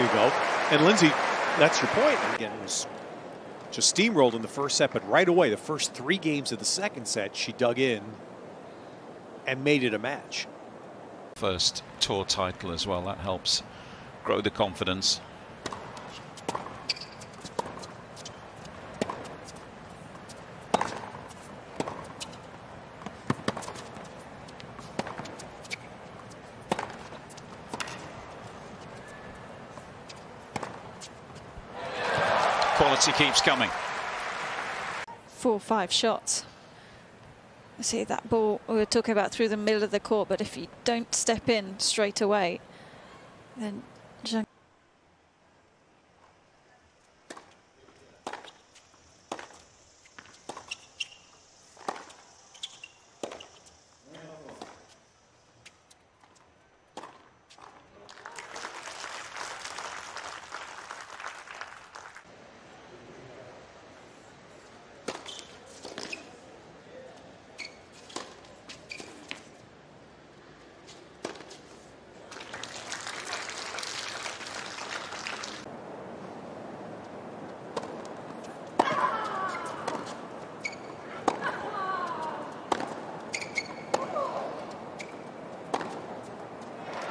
ago. And Lindsay, that's your point. Again, was just steamrolled in the first set, but right away, the first three games of the second set, she dug in and made it a match. First tour title as well. That helps grow the confidence. Quality keeps coming. Four or five shots. See that ball we were talking about through the middle of the court, but if you don't step in straight away, then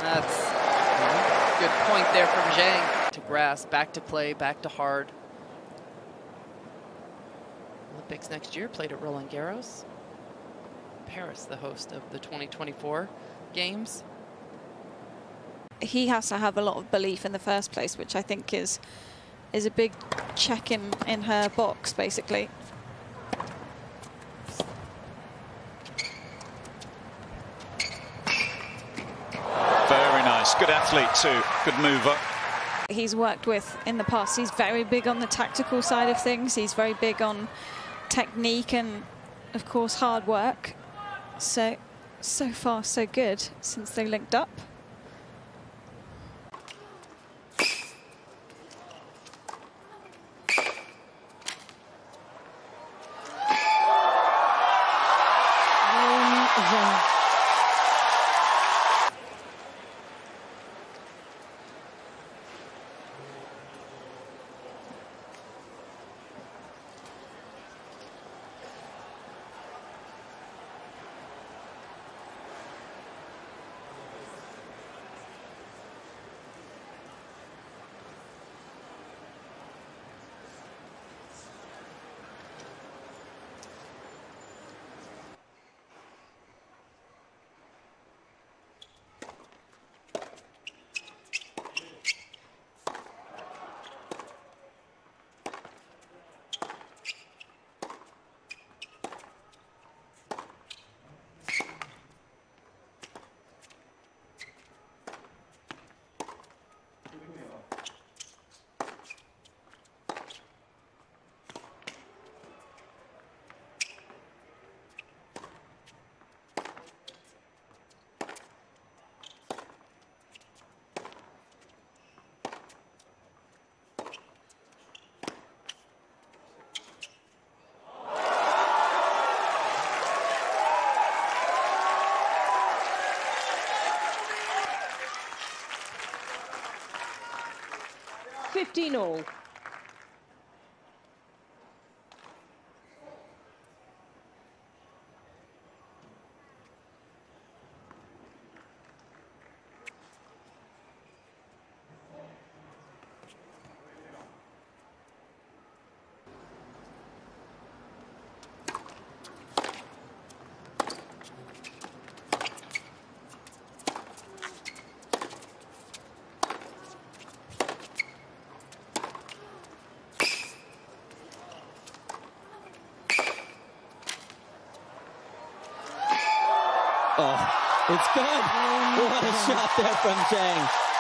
That's a good point there from Zheng. To grass, back to play, back to hard. Olympics next year, played at Roland Garros. Paris, the host of the 2024 Games. he has to have a lot of belief in the first place, which I think is is a big check in in her box, basically. Good athlete too. Good mover. He's worked with in the past. He's very big on the tactical side of things. He's very big on technique and, of course, hard work. So, so far, so good since they linked up. Fifteen all. Oh, it's good. Oh, what a shot there from Zheng.